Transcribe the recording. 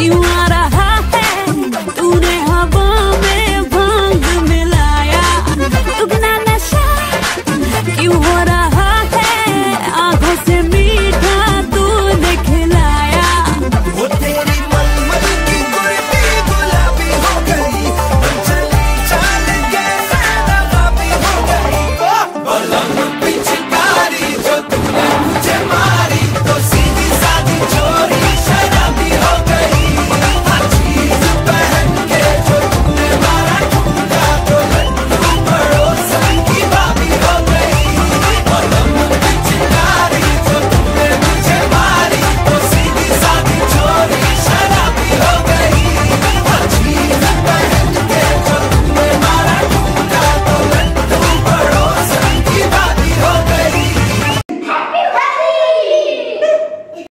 रहा है? तूने हवा में भाँग मिलाया। नशा हो रहा